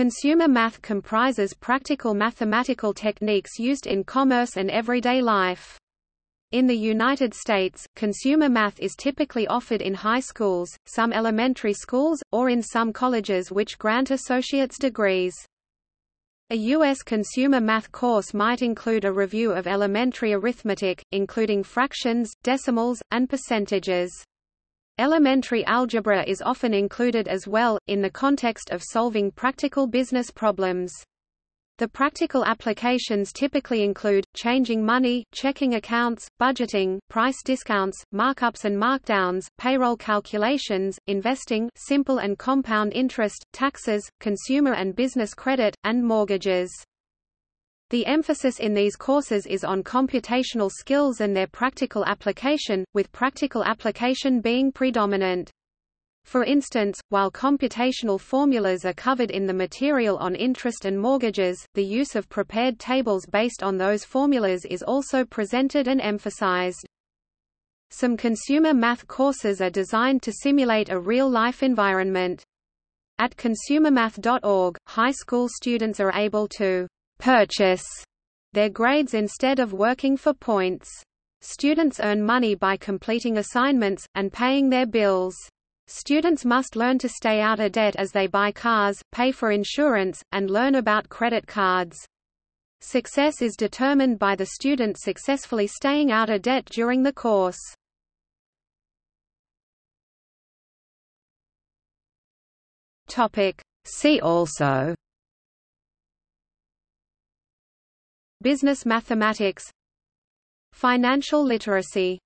Consumer math comprises practical mathematical techniques used in commerce and everyday life. In the United States, consumer math is typically offered in high schools, some elementary schools, or in some colleges which grant associate's degrees. A U.S. consumer math course might include a review of elementary arithmetic, including fractions, decimals, and percentages. Elementary algebra is often included as well, in the context of solving practical business problems. The practical applications typically include, changing money, checking accounts, budgeting, price discounts, markups and markdowns, payroll calculations, investing simple and compound interest, taxes, consumer and business credit, and mortgages. The emphasis in these courses is on computational skills and their practical application, with practical application being predominant. For instance, while computational formulas are covered in the material on interest and mortgages, the use of prepared tables based on those formulas is also presented and emphasized. Some consumer math courses are designed to simulate a real-life environment. At consumermath.org, high school students are able to purchase their grades instead of working for points. Students earn money by completing assignments, and paying their bills. Students must learn to stay out of debt as they buy cars, pay for insurance, and learn about credit cards. Success is determined by the student successfully staying out of debt during the course. See also Business mathematics Financial literacy